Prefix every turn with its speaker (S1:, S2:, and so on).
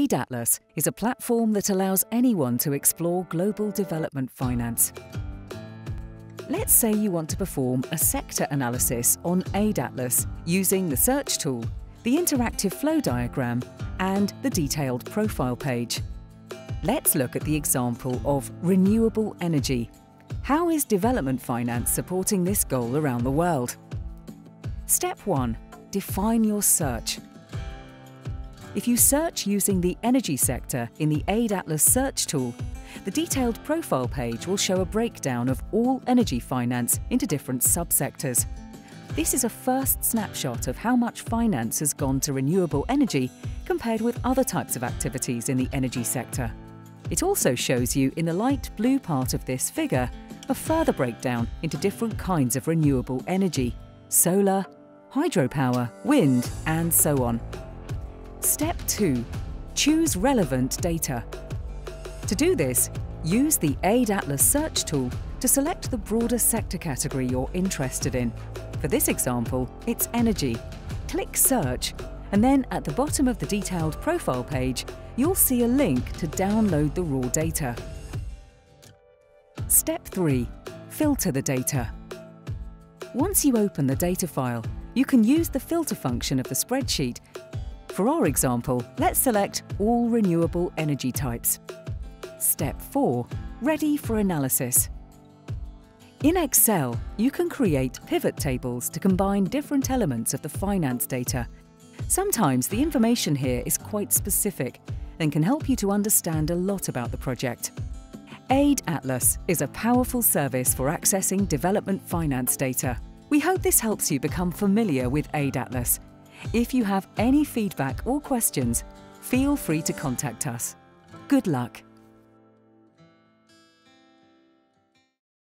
S1: Aid Atlas is a platform that allows anyone to explore global development finance. Let's say you want to perform a sector analysis on Aid Atlas using the search tool, the interactive flow diagram and the detailed profile page. Let's look at the example of renewable energy. How is development finance supporting this goal around the world? Step 1. Define your search. If you search using the energy sector in the Aid Atlas search tool, the detailed profile page will show a breakdown of all energy finance into different subsectors. This is a first snapshot of how much finance has gone to renewable energy compared with other types of activities in the energy sector. It also shows you in the light blue part of this figure a further breakdown into different kinds of renewable energy solar, hydropower, wind, and so on. Step 2. Choose relevant data. To do this, use the Aid Atlas search tool to select the broader sector category you're interested in. For this example, it's energy. Click Search, and then at the bottom of the detailed profile page, you'll see a link to download the raw data. Step 3. Filter the data. Once you open the data file, you can use the filter function of the spreadsheet for our example, let's select all renewable energy types. Step 4. Ready for analysis. In Excel, you can create pivot tables to combine different elements of the finance data. Sometimes the information here is quite specific and can help you to understand a lot about the project. Aid Atlas is a powerful service for accessing development finance data. We hope this helps you become familiar with Aid Atlas if you have any feedback or questions, feel free to contact us. Good luck!